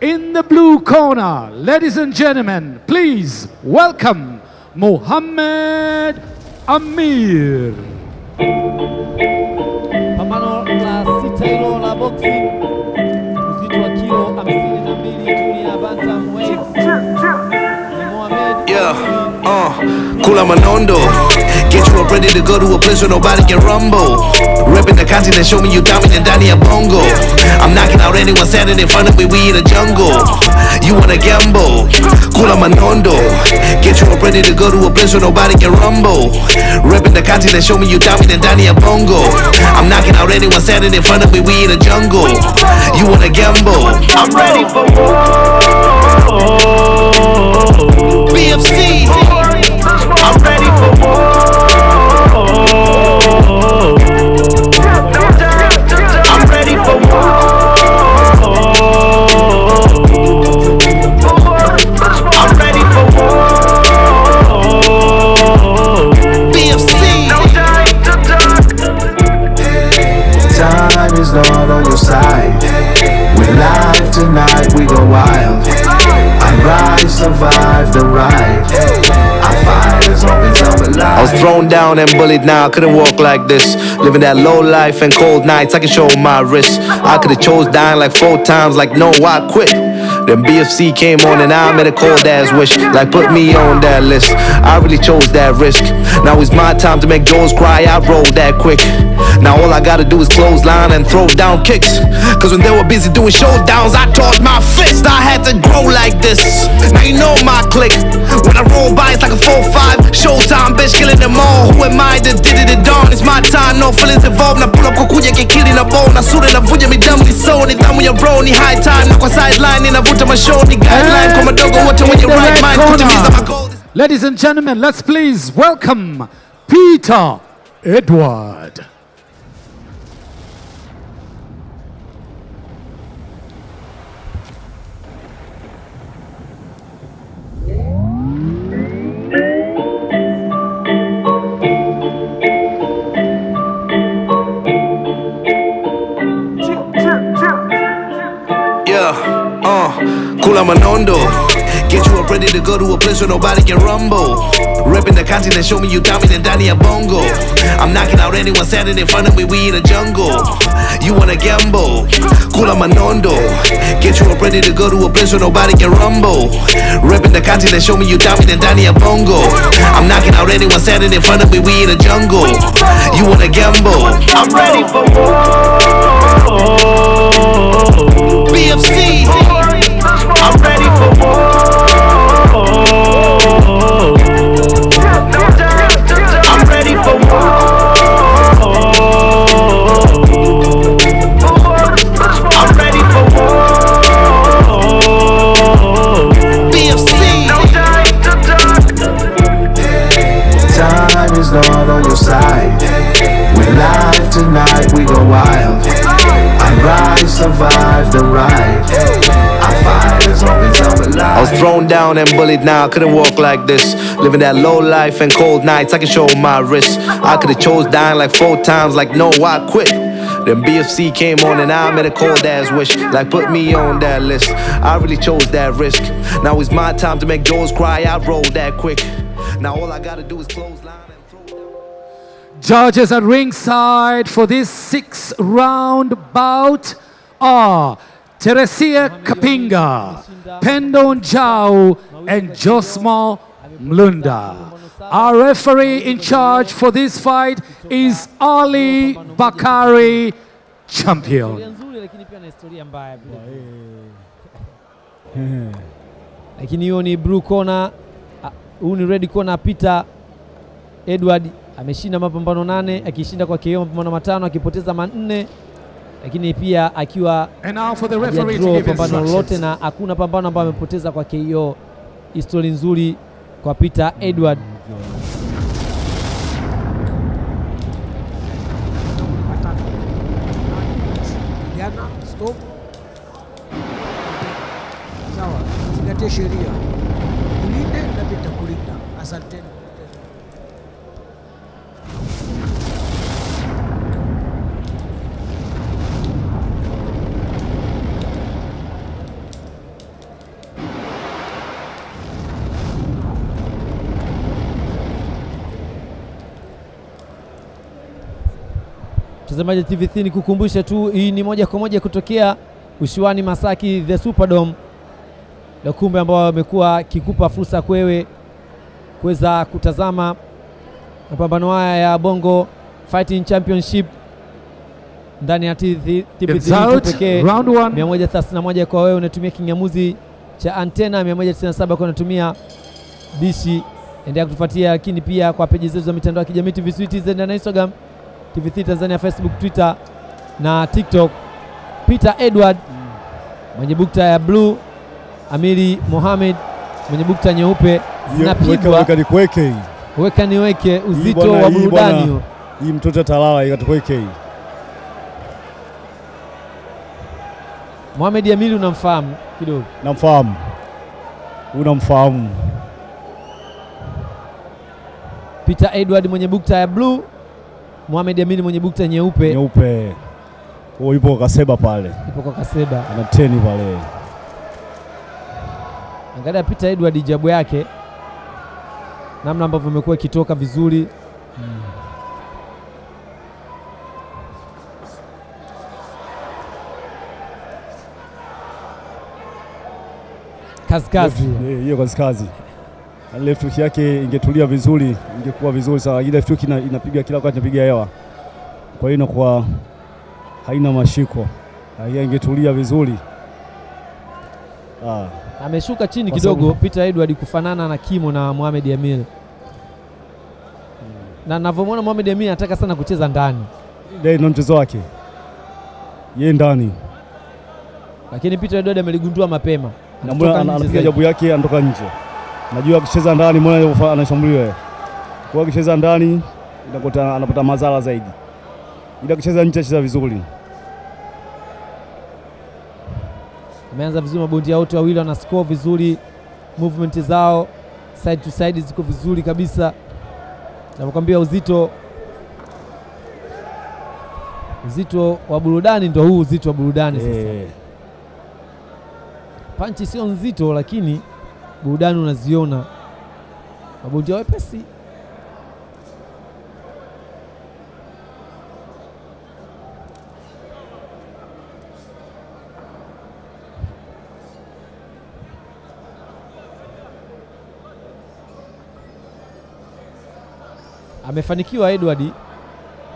In the blue corner, ladies and gentlemen, please welcome Mohammed Amir. Pambano la sita hilo la boxing, uzito wa kilo 52 junior bantamweight ni Mohamed Yeah, uh, Kula Manondo. Get you up ready to go to a place where nobody can rumble. Repping the continent, show me you dominant Danny a bongo. I'm knocking out anyone standing in front of me, we in the jungle. You wanna gamble? Kula Manondo. Get you up ready to go to a place where nobody can rumble. Repping the continent, show me you dominant Danny a bongo. I'm knocking out anyone standing in front of me, we in the jungle. You wanna gamble? I'm ready for war. BFC. Down and bullied now, I couldn't walk like this. Living that low life and cold nights, I can show my wrist. I could've chose dying like four times, like no, I quit. Then BFC came on and I made a cold ass wish, like put me on that list. I really chose that risk. Now it's my time to make Joes cry, I roll that quick. Now all I gotta do is close line and throw down kicks. Cause when they were busy doing showdowns, I taught my fist. I had to grow like this. Now you know my click. When I roll by, it's like a 4-5. Bitch, killing them all. Who am I that did it at dawn? It's my time, no feelings involved. Na pull up kukuja kikili na bow Na sura inavuja midamu ni so. Ni damu ya bro, ni high time. Na kwa sideline inavuta mashow. Ni guideline kwa madogo wote wenye right mind. Kutimiza magoal. Ladies and gentlemen, let's please welcome Peter Edward. Kula Manondo. Get you up ready to go to a place where nobody can rumble. Repping the continent, show me you dominant Danny a bongo. I'm knocking out anyone standing in front of me, we in a jungle. You wanna gamble? Kula Manondo. Get you up ready to go to a place where nobody can rumble. Repping the continent, show me you dominant Danny a bongo. I'm knocking out anyone standing in front of me, we in a jungle. You wanna gamble? I'm ready for war. BFC. I'm ready for war. I'm ready for war. I'm ready for war. BFC. No time to talk. Time is not on your side. We live tonight, we go wild. I rise, survive the ride. I was thrown down and bullied now, I couldn't walk like this. Living that low life and cold nights, I can show my wrist. I could've chose dying like four times, like no, I quit. Then BFC came on and I made a cold ass wish, like put me on that list. I really chose that risk. Now it's my time to make Joes cry, I roll that quick. Now all I gotta do is close line and throw down. Judges at ringside for this six round bout are Teresia Kapinga, Pendo Njau, and Josmo Mlunda. Our referee in charge for this fight is Ali Bakari, champion. lakini hiyo ni blue corner, huu ni red corner. Peter Edward ameshinda mapambano nane akishinda kwa KO mapambano matano akipoteza manne, lakini pia akiwa hajadraw pambano lolote na hakuna pambano ambayo amepoteza kwa KO. Histori nzuri kwa Peter Edward. Sawa, zingatie sheria, ulinde na vitakulinda. Asanteni. Mtazamaji wa TVC ni kukumbusha tu, hii ni moja kwa moja kutokea usiwani Masaki the Superdome, ndio kumbe ambao wamekuwa kikupa fursa kwewe kuweza kutazama mapambano haya ya Bongo Fighting Championship ndani ya It's TVC pekee. 131 kwa wewe unatumia kingamuzi cha antena, 197 kwa unatumia dishi. Endelea kutufuatia, lakini pia kwa peji zetu za mitandao ya kijamii TVC TZ na Instagram, TVC Tanzania, Facebook, Twitter na TikTok. Peter Edward mwenye bukta ya blue, Amiri Mohamed mwenye bukta nyeupe, zinapigwa weka niweke, uzito wa burudani. hii mtoto atalala ikatukweke hii. Mohamed Amiri unamfahamu kidogo? namfahamu. Unamfahamu. Peter Edward mwenye bukta ya blue, Mohamed Amini mwenye bukta nyeupe, nyeupe. Huo yupo kwa kaseba pale. Yupo kwa Kaseba. ana teni pale. Angalia Peter Edward jabu yake, namna ambavyo imekuwa ikitoka vizuri. Hmm. eh, hiyo kazi kazi. Yaani left hook yake ingetulia vizuri ingekuwa vizuri sana. Ile left hook ina, inapiga kila wakati inapiga hewa. Kwa hiyo inakuwa haina mashiko. Hiyo ingetulia vizuri. Ah. Ameshuka chini kidogo Peter Edward kufanana na kimo na Mohamed Amir, na navyomwona Mohamed Amir anataka sana kucheza ndani, ndio ndio mchezo wake. Ye ndani. Lakini Peter Edward ameligundua mapema, Na Anatoka nje anapiga jabu yake anatoka nje najua akicheza ndani mbona anashambuliwa kwa akicheza ndani inakuta anapata madhara zaidi. Ila akicheza nje acheza vizuri. Ameanza vizuri, mabondia wote wawili wana score vizuri, movement zao side to side ziko vizuri kabisa. Nakwambia uzito. Uzito wa burudani ndo huu uzito wa burudani sasa. Eh, Panchi sio nzito, lakini burudani unaziona, mabondia wepesi. Amefanikiwa Edward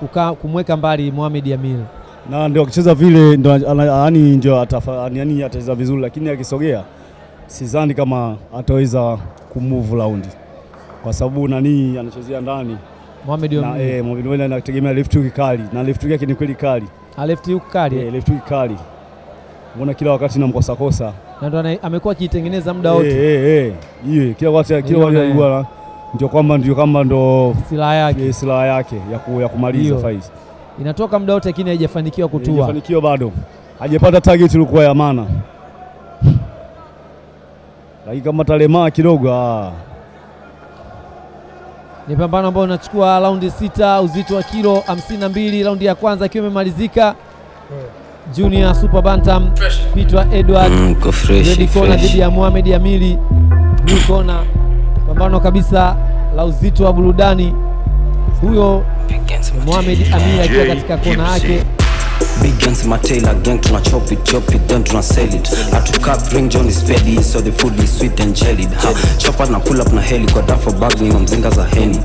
kuka- kumweka mbali Mohamed Yamil na ndio akicheza vile ndio yani yaani ndio atafa- yaani atacheza vizuri, lakini akisogea sidhani kama ataweza kumove raundi kwa sababu nani anachezea ndani? Mohamed na eh, Mohamed Wenda anategemea left hook kali. Na left hook yake ni kweli kali. A left hook kali? Eh, left hook kali, mbona kila wakati namkosa kosa na ndo amekuwa akiitengeneza muda Eh, wote. Eh, eh, hiyo kila wakati kila wakati bwana, ndio kwamba ndio kama ndo silaha yake. Eh, silaha yake ya, ku, ya kumaliza fight. inatoka muda wote, lakini haijafanikiwa kutua. Haijafanikiwa bado, hajapata target ilikuwa ya maana, lakini kama talemaa kidogo ah. Ni pambano ambao unachukua raundi sita, uzito wa kilo 52, raundi ya kwanza ikiwa imemalizika. Junior Super Bantam Peter Edward fresh Red Corner dhidi ya Mohamed Amili Blue Corner, pambano kabisa la uzito wa burudani. Huyo Mohamed Amili akiwa katika kona yake Big guns in my tail again tuna chop it chop it then tuna sell it. Atuka bring John is fed so the food is sweet and jellied. Ha chopper na pull up na heli kwa dafo bag ni mamzinga za heni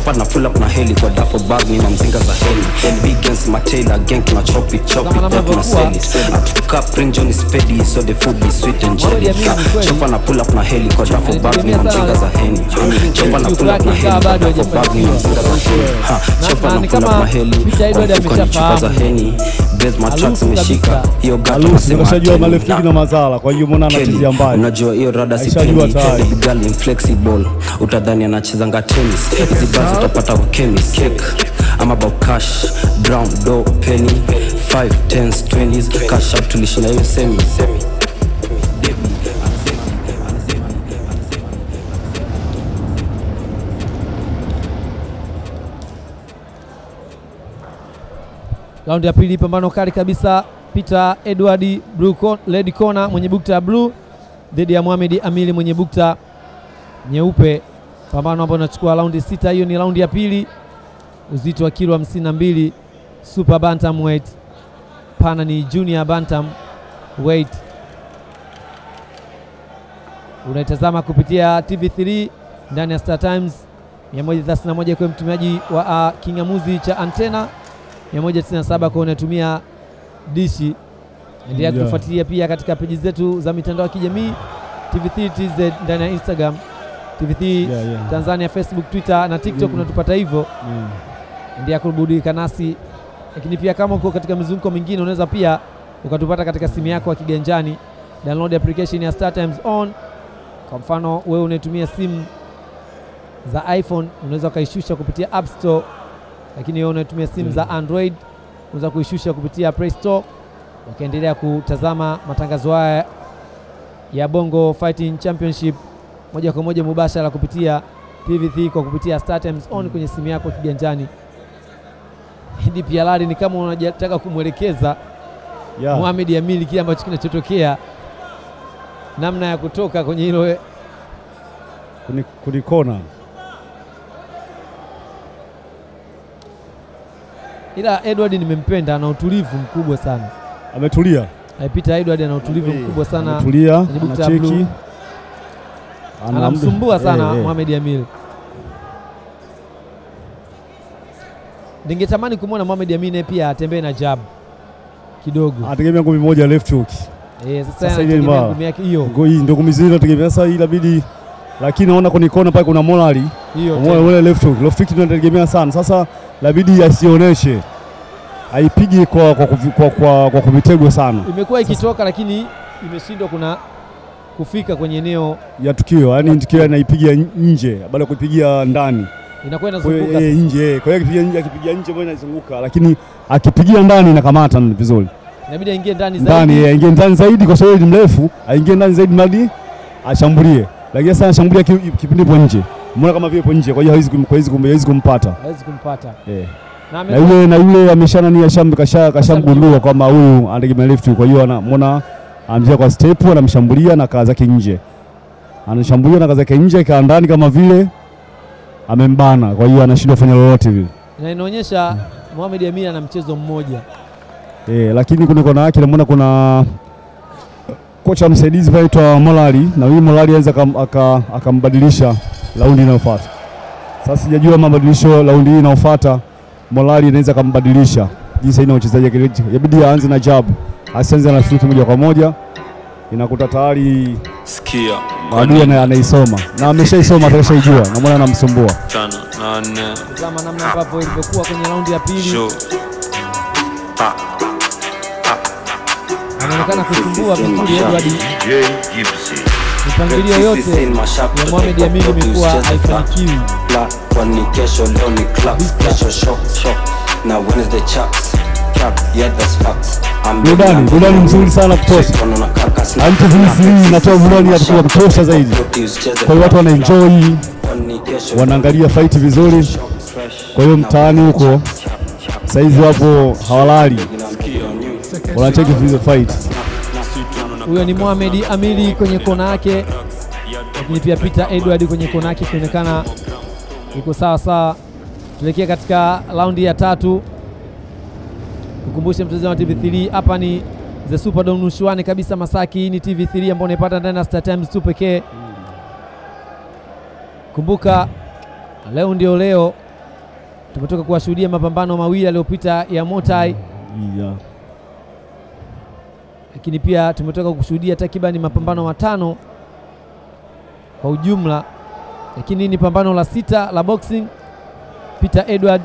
chopper na pull up na heli kwa dafo bag ni mamzinga za heli. Big gangs my tailor gang tuna chopi it chop na it then tuna sell it Atuka bring John spedi so the food is sweet and jelly. Chopa ni na pull up na heli kwa dafo bag ni mamzinga za heli. Chopper na pull up na heli kwa dafo bag ni mamzinga za heli. chopa Na- na na ni pull up na heli. Kwa ni chupa za heli Bez matrax imeshika hiyo gato nasema hook na mazala. Kwa hiyo mbona anachezea mbali? unajua hiyo rada sipendi inflexible. Utadhani anachezanga tennis. Hizi basi utapata kwa chemist cake I'm about cash brown dough penny 5 10s 20s cash up tulishinda hiyo semi Raundi ya pili, pambano kali kabisa. Peter Edward blue co- red corner mwenye bukta ya bluu dhidi ya Mohamed Amili mwenye bukta nyeupe, pambano ambao unachukua raundi sita. Hiyo ni raundi ya pili, uzito wa kilo hamsini na mbili. super bantam weight, pana ni junior bantam weight. Unaitazama kupitia TV3 ndani ya Star Times 131 kwa mtumiaji wa uh, kingamuzi cha antena 197 kwa unatumia dishi. Endelea Yeah. kufuatilia pia katika peji zetu za mitandao ya kijamii TV3 TZ ndani ya Instagram, TV3 Yeah, yeah. Tanzania, Facebook, Twitter na TikTok Mm. unatupata hivyo. Mm. Endelea kuburudika nasi, lakini pia kama uko katika mizunguko mingine unaweza pia ukatupata katika simu yako ya kiganjani. Download application ya Star Times on. Kwa mfano wewe unatumia simu za iPhone unaweza ukaishusha kupitia App Store, lakini wewe unatumia simu mm. za Android unaweza kuishusha kupitia Play Store, ukaendelea kutazama matangazo haya ya Bongo Fighting Championship moja kwa moja mubashara kupitia PVC kwa kupitia StarTimes On mm. kwenye simu yako kiganjani. DPLR ni kama unataka kumwelekeza Yeah. Mohamed Amili kile ambacho kinachotokea, namna ya kutoka kwenye hilo kulikona, ila Edward nimempenda, ana utulivu mkubwa sana. ametulia, Peter Edward ana utulivu mkubwa sana, ametulia, anacheki, Ana- anamsumbua sana hey, hey. Mohamed Amil. Ningetamani kumwona Mohamed Yamil naye pia atembee na jab kidogo. ategemea ngumi moja left hook. Eh, sasa ile ngumi yake hiyo Ngo- hii ndio ngumi zile nategemea sasa, hii inabidi lakini naona kwenye kona pale kuna morali hiyo ule left hook, left hook tunategemea sana. Sasa labidi asioneshe, aipige kwa kwa, kwa, kwa, kwa, kwa kuvitegwa sana imekuwa ikitoka lakini imeshindwa kuna kufika kwenye eneo, ya tukio, yani tukio anaipiga nje baada ya kuipigia ndani. inakuwa inazunguka e, nje. Kwa hiyo akipiga nje, akipiga nje mbona inazunguka, lakini akipigia ndani inakamata vizuri. Inabidi aingie ndani zaidi. ndani aingie ndani zaidi kwa sababu ni mrefu, aingie ndani zaidi mradi ashambulie, lakini sasa anashambulia kipindi ipo nje, mbona kama vile ipo nje, kwa hiyo hawezi hawezi hawezi kumpata. Hawezi kumpata. Eh. na yule na yule ameshana ni asham kasha kashamgundua kwamba huyu anategemea left kwa hiyo anamwona anamjia kwa step, anamshambulia na kaa zake nje, anashambulia na kaa zake nje, kaa ndani kama vile amembana, kwa hiyo anashindwa kufanya lolote vile na inaonyesha Mohamed Amir ana mchezo mmoja eh, lakini kuna kona yake namuona kuna kocha msaidizi pale aitwa Molali, na huyu Molali anaweza akambadilisha aka- akambadilisha raundi inayofuata. Sasa sijajua mabadilisho raundi hii inayofuata Molali anaweza akambadilisha jinsi aina wachezaji. Yabidi aanze na jab, asianze na shuti moja kwa moja, inakuta tayari Sikia. Adui ana- anaisoma. Na ameshaisoma, ameshaijua, na mwana anamsumbua. tazama namna ambavyo ilivyokuwa kwenye raundi ya pili. Anaonekana kusumbua vizuri Edward. Mipangilio yote ya Mohamed Amin imekuwa haifanikiwi. Kwani kesho leo ni club, kesho shock shock. Na Wednesday chaps Burudani, na burudani mzuri sana kutosha. Sweet hii inatoa burudani ya kutosha zaidi, kwa hiyo watu wanaenjoy, wanaangalia fight vizuri. Kwa hiyo mtaani huko saizi wapo hawalali, wanacheki hizo fight. huyo ni Mohamed Amiri kwenye kona yake, lakini pia Peter Edward kwenye kona yake ikionekana iko sawa sawa. Tuelekee katika raundi ya tatu. Kukumbushe mtazamaji wa TV3, hapa ni The Superdome Nushuani kabisa Masaki. Hii ni TV3 ambayo unaipata ndani ya Star Times tu pekee. Kumbuka leo ndio leo, tumetoka kuwashuhudia mapambano mawili yaliyopita ya Motai Yeah. lakini pia tumetoka kushuhudia takribani mapambano matano kwa ujumla, lakini ni pambano la sita la boxing. Peter Edward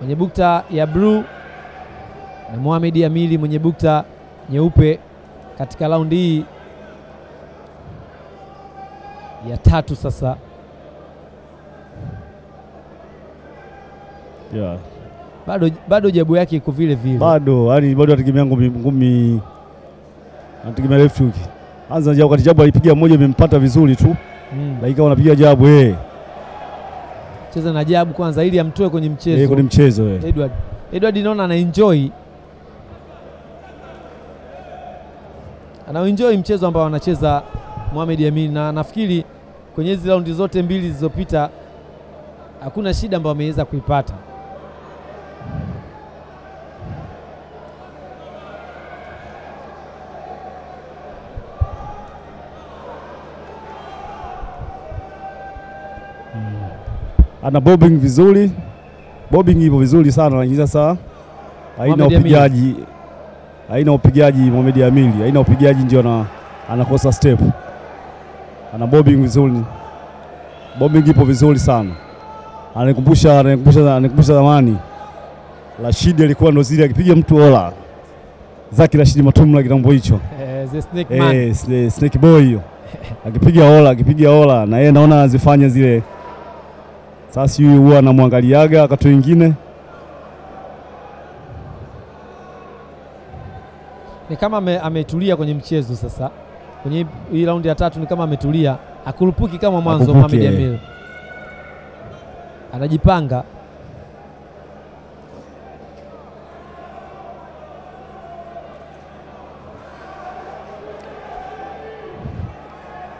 mwenye bukta ya blue Mohamed Amili mwenye bukta nyeupe katika raundi hii ya tatu. Sasa Yeah. bado, bado jabu yake iko vile vile. Bado yani bado anategemea ngumi ngumi, anategemea left hook. Anza jabu, kati, jabu alipiga mmoja imempata vizuri tu, Mm. dakika wanapiga jabu eh, Cheza na jabu kwanza ili amtoe kwenye mchezo. eh kwenye mchezo eh. Edward. Edward naona ana enjoy anauenjoy mchezo ambao anacheza Mohamed Amin, na nafikiri kwenye hizi raundi zote mbili zilizopita hakuna shida ambayo ameweza kuipata. Hmm. ana bobbing vizuri, bobbing ipo vizuri sana, lakini sasa haina upigaji haina upigaji. Mohamed Amili haina upigaji, ndio na anakosa step. Ana bobbing vizuri, bobbing ipo vizuri sana, ananikumbusha ananikumbusha ananikumbusha zamani Rashidi alikuwa ndo zile akipiga mtu ola Zaki Rashidi Matumla kitambo hicho Eh, the snake man. eh, snake boy hiyo akipiga ola akipiga ola na yeye naona azifanya zile. Sasa huyu huwa anamwangaliaga wakati wengine Ni kama ame- ametulia kwenye mchezo sasa, kwenye hii- raundi ya tatu ni kama ametulia, akurupuki kama mwanzo. Mohamed Amir. Anajipanga.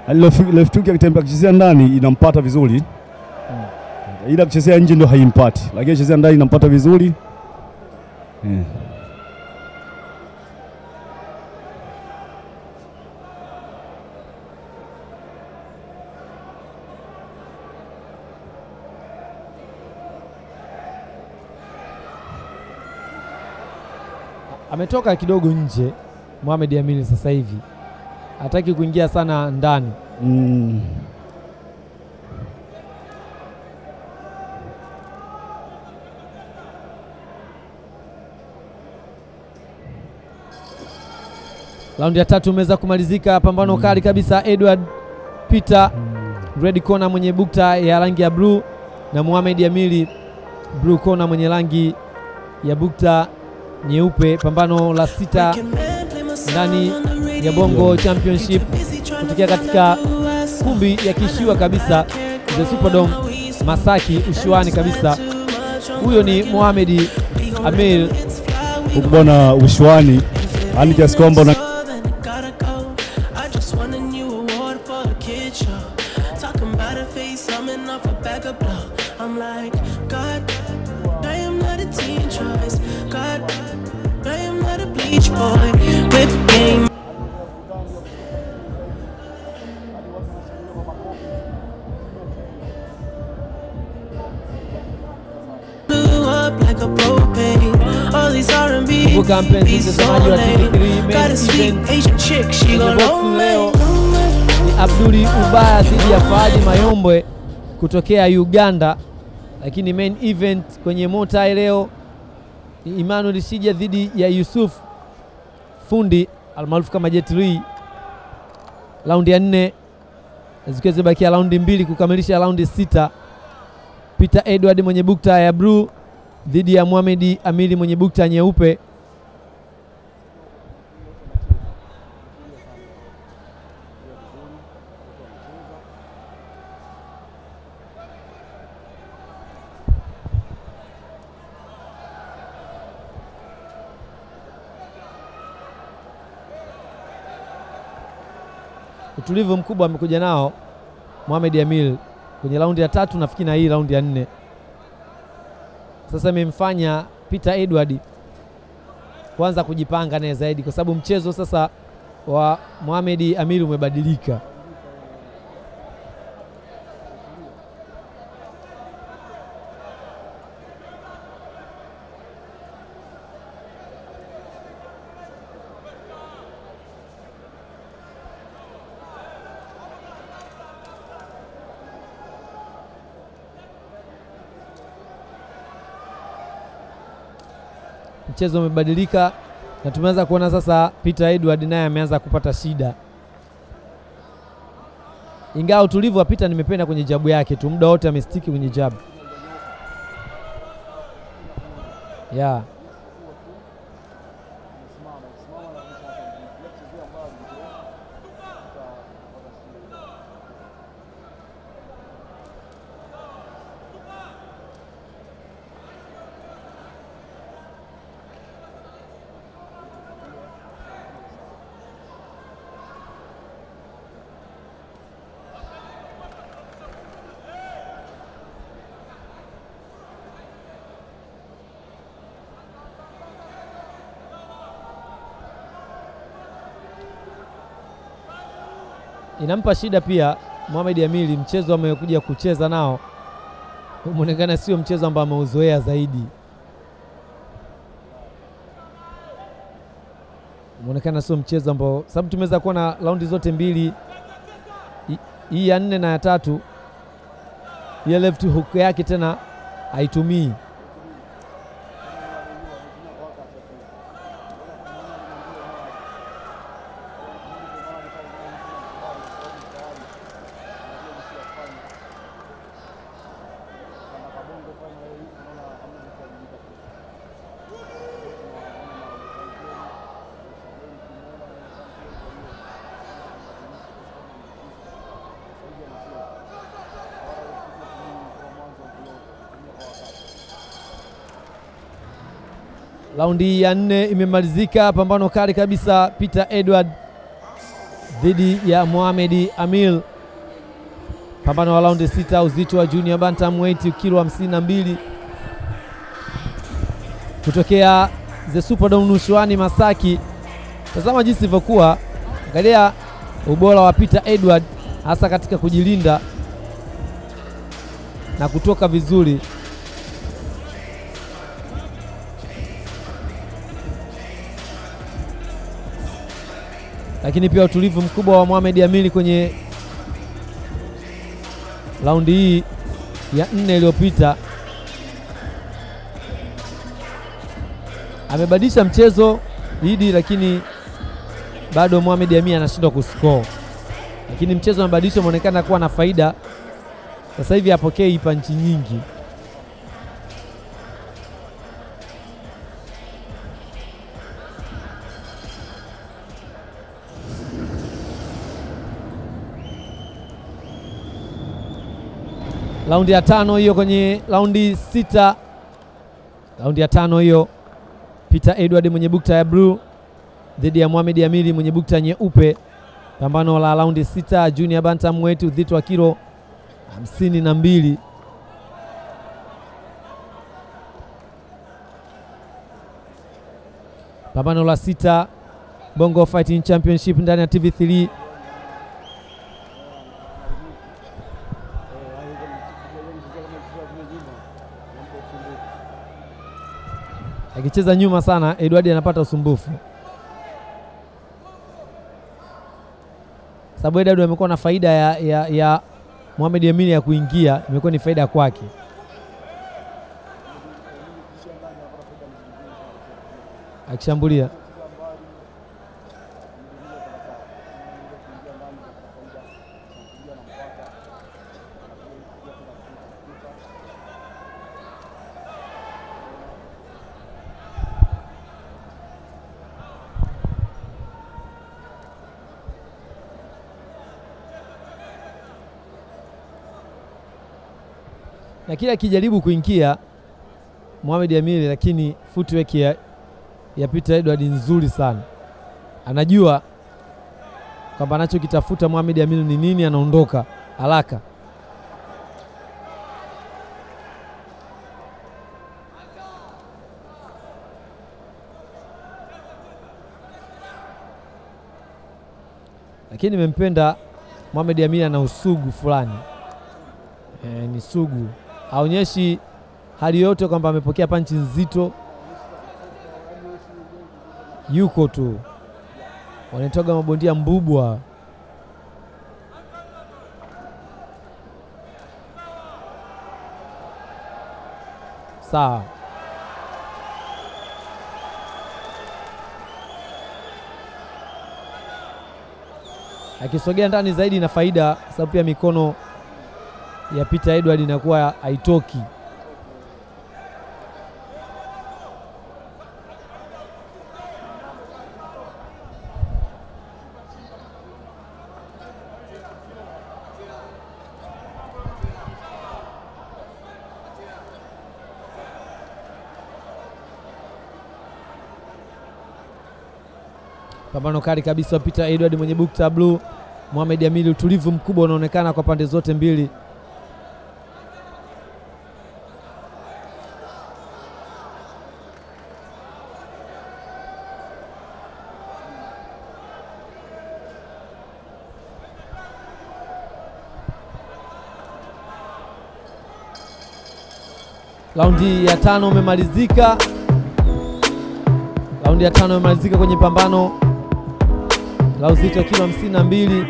Left- left hook akitembea akichezea ndani inampata vizuri, ila akichezea nje ndo haimpati, lakini akichezea ndani inampata vizuri. Eh. Ametoka kidogo nje. Mohamed Amini sasa hivi hataki kuingia sana ndani. Mm. Raundi ya tatu imeweza kumalizika, pambano mm. kali kabisa. Edward Peter mm. red corner mwenye bukta ya rangi ya bluu na Mohamed Amili blue corner mwenye rangi ya bukta nyeupe. Pambano la sita ndani ya Bongo Championship kutokea katika kumbi ya kishiwa kabisa the Superdome Masaki ushuani kabisa. Huyo ni Mohamed Amil Huku ushuani, yani kiasi kwamba Abduli dhidi ya Fahadi Mayombwe kutokea Uganda, lakini main event kwenye Motai leo ni Emmanuel Shija dhidi ya Yusuf Fundi almaarufu kama Jet Li. Raundi ya nne zikiwa zimebakia raundi mbili kukamilisha raundi sita. Peter Edward mwenye bukta ya bluu dhidi ya Mohamed Amili mwenye bukta nyeupe. Utulivu mkubwa amekuja nao Mohamed Amil kwenye raundi ya tatu nafikiri na hii raundi ya nne. Sasa imemfanya Peter Edward kuanza kujipanga naye zaidi, kwa sababu mchezo sasa wa Mohamed Amil umebadilika. Mchezo umebadilika na tumeanza kuona sasa Peter Edward naye ameanza kupata shida, ingawa utulivu wa Peter nimependa kwenye jabu yake tu, muda wote amestiki kwenye jabu yeah. Inampa shida pia Mohamed Amili, mchezo amekuja kucheza nao. Umeonekana sio mchezo ambao ameuzoea zaidi, umeonekana sio mchezo ambao, sababu tumeweza kuwa na raundi zote mbili, hi- hii ya nne na ya tatu, ile left hook yake tena haitumii. Raundi ya nne imemalizika, pambano kali kabisa. Peter Edward dhidi ya Mohamed Amil, pambano wa raundi sita, uzito wa junior bantamweight kilo 52 kutokea the Superdome Nushuani Masaki. Tazama jinsi ilivyokuwa, angalia ubora wa Peter Edward hasa katika kujilinda na kutoka vizuri. Lakini pia utulivu mkubwa wa Mohamed Amili kwenye raundi hii ya nne iliyopita. Amebadilisha mchezo Idi, lakini bado Mohamed Amili anashindwa kuscore, lakini mchezo umebadilishwa, umeonekana kuwa na faida. Sasa hivi apokee ipanchi nyingi. Raundi ya tano hiyo kwenye raundi sita, raundi ya tano hiyo, Peter Edward mwenye bukta ya blue dhidi ya Mohamed Amiri mwenye bukta nyeupe, pambano la raundi sita, junior bantamweight uzito wa kilo hamsini na mbili. Pambano la sita Bongo Fighting Championship ndani ya TV3 akicheza nyuma sana, Edward anapata usumbufu, sababu Edward amekuwa na faida ya, ya, ya Mohamed Amini ya kuingia, imekuwa ni faida kwake. Akishambulia na kila akijaribu kuingia Mohamed Amili, lakini footwork ya, ya Peter Edward nzuri sana, anajua kwamba anachokitafuta Mohamed Amili ni nini, anaondoka haraka. Lakini nimempenda Mohamed Amili, ana usugu fulani. E, ni sugu, haonyeshi hali yote kwamba amepokea panchi nzito, yuko tu, wanatoga mabondia mbubwa. Sawa, akisogea ndani zaidi na faida, sababu pia mikono ya Peter Edward inakuwa haitoki. Pambano kali kabisa, Peter Edward mwenye bukta blue, Mohamed Amili, utulivu mkubwa unaonekana kwa pande zote mbili. Raundi ya tano imemalizika, raundi ya tano imemalizika kwenye pambano la uzito kilo 52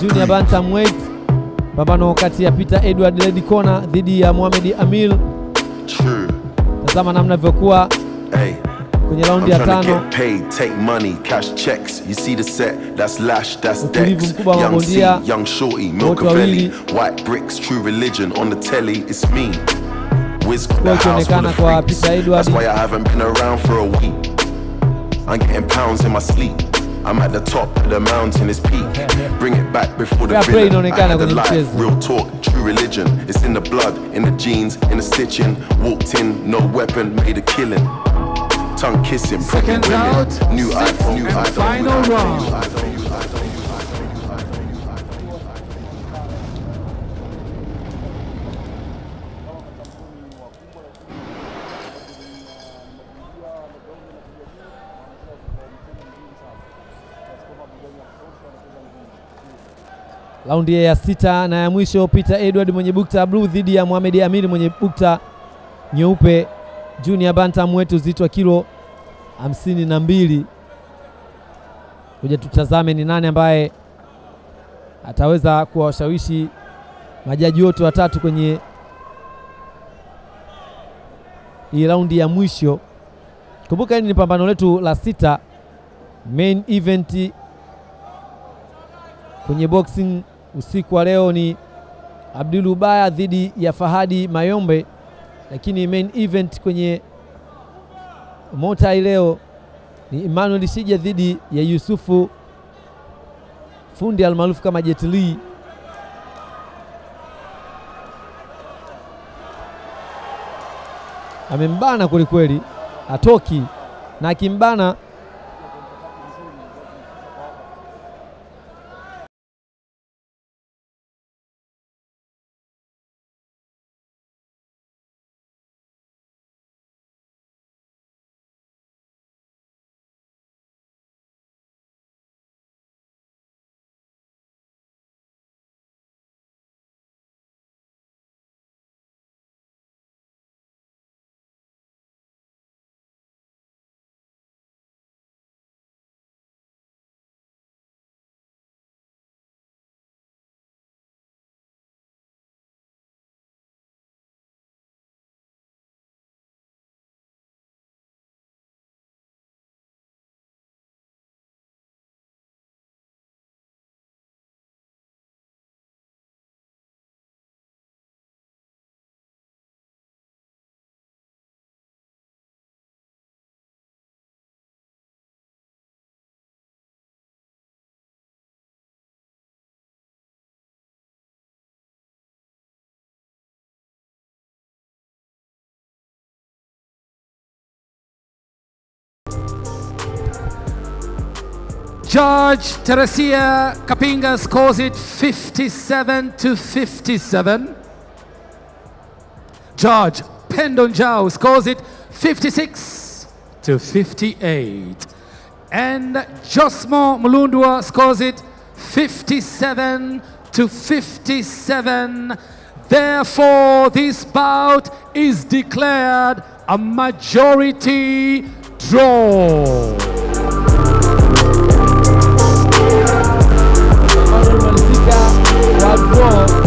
junior bantamweight, pambano kati ya Peter Edward Ledikona Corner dhidi ya Mohamed Amil. Tazama namna ilivyokuwa Hey. kwenye raundi ya tano. Utulivu mkubwa wa mabondia. Wote wawili. Milcavelli, White Bricks, True Religion on the telly, it's me. Wiz got the house full of freaks. That's why I haven't been around for a week. I'm getting pounds in my sleep. I'm at the top of the mountain, it's peak. Bring it back before the villain. I had kwenye life, real talk, true religion. It's in the blood, in the jeans, in the stitching. Walked in, no weapon, made a killing. Tongue kissing, pregnant women. out, New iPhone, new iPhone. final new iPhone, round. Raundi ya sita na ya mwisho, Peter Edward mwenye bukta blue dhidi ya Mohamed Amir mwenye bukta nyeupe, junior bantam wetu wa kilo hamsini na mbili. Kuja tutazame ni nani ambaye ataweza kuwashawishi majaji wote watatu kwenye hii raundi ya mwisho. Kumbuka hili ni pambano letu la sita, main event kwenye boxing usiku wa leo ni Abdul Ubaya dhidi ya Fahadi Mayombe, lakini main event kwenye motai leo ni Emmanuel Shija dhidi ya Yusufu fundi almaarufu kama Jet Li. Amembana kwelikweli, atoki na akimbana Judge Teresia Kapinga scores it 57 to 57. Judge Pendon Jao scores it 56 to 58. And Josmo Mulundwa scores it 57 to 57. Therefore, this bout is declared a majority draw. Whoa.